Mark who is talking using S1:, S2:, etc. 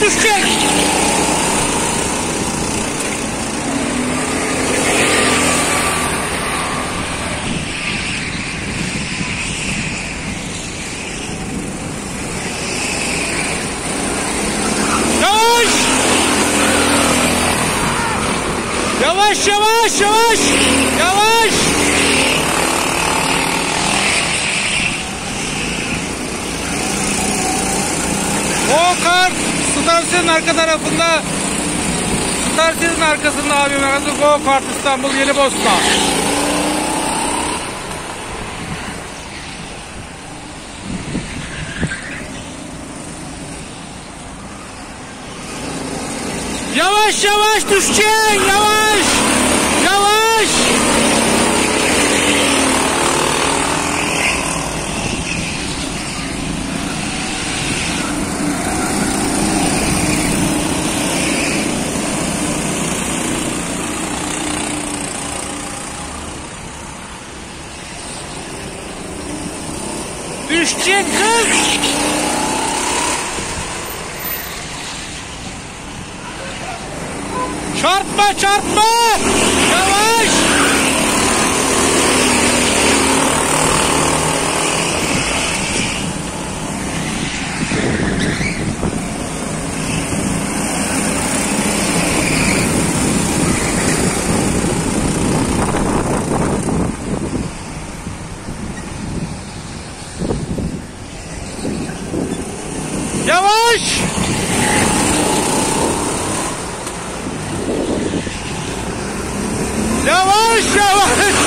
S1: düşecek. Yavaş. Yavaş yavaş yavaş. Yavaş. O stasyonun arka tarafında stasyonun arkasında abim arası Go Kart İstanbul Yeni Bosna. Yavaş yavaş düşeceksin yavaş. Düşecek kız. Çarpma çarpma. Yavaş. Yavaş. Yavaş yavaş. Yavaş.